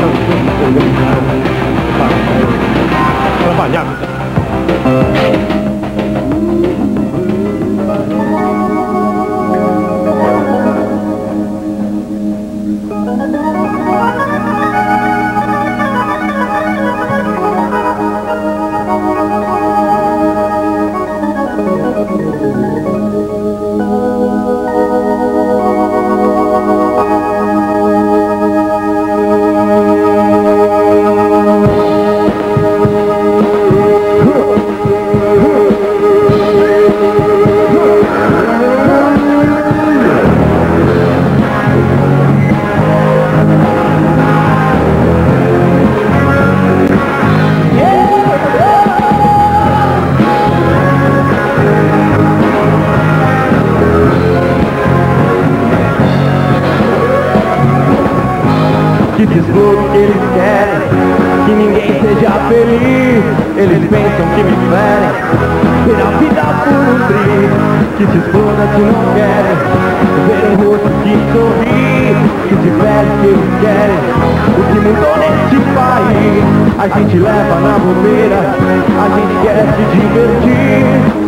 ต้องขึ้นเรื่องทางฝั่งไปลำบากยาก que eles querem. Que ninguém seja feliz Eles pensam que me ferem. Ver a vida por um Que se exploda se não querem. Ver um rosto que sorri Que veste que eles querem. O que mudou neste país A gente leva na bobeira. A gente quer se divertir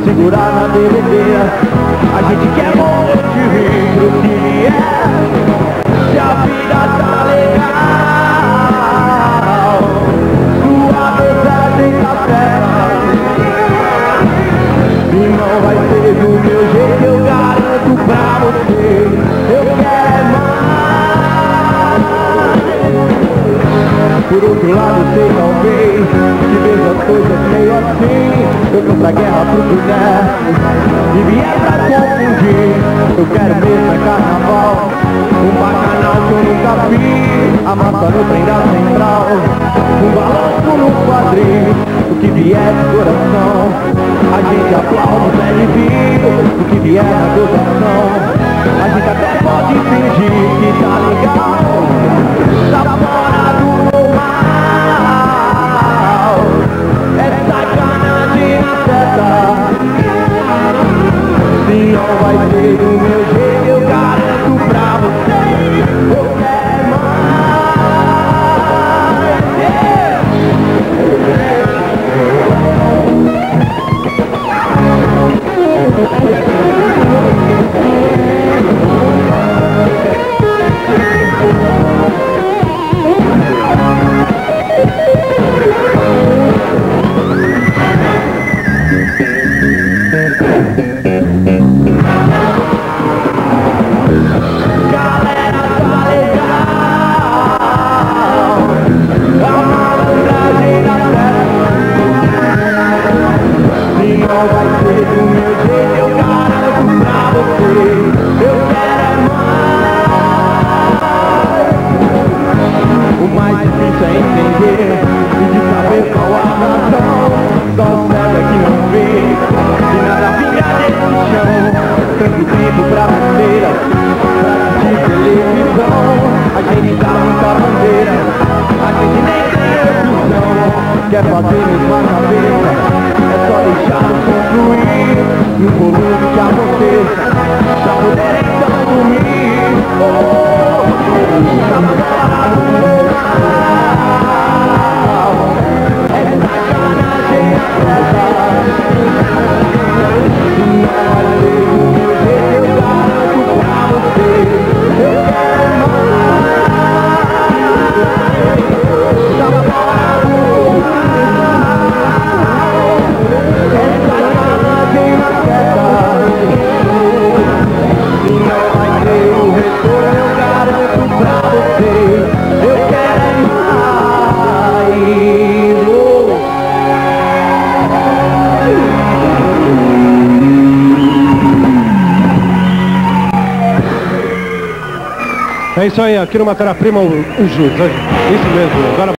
Segurar na bebedeira. A gente quer outro lado sei talvez Que vejo as coisas meio assim Eu vou pra guerra pro quiser E vier pra confundir Eu quero mesmo é carnaval um bacanal que eu nunca vi A massa no trem da central Um balanço no quadril. O que vier de coração A gente aplaude é devido O que vier na gozação A gente até pode fingir que tá legal não vai ser do meu jeito eu garanto pra você Quer fazer mesmo a cabeça só deixar o som fluir No volume que aconteça Pra poder então dormir oh, oh, oh, Tá fora do normal É isso aí, aqui no Matéria Prima, o, o Jus. Isso mesmo. Agora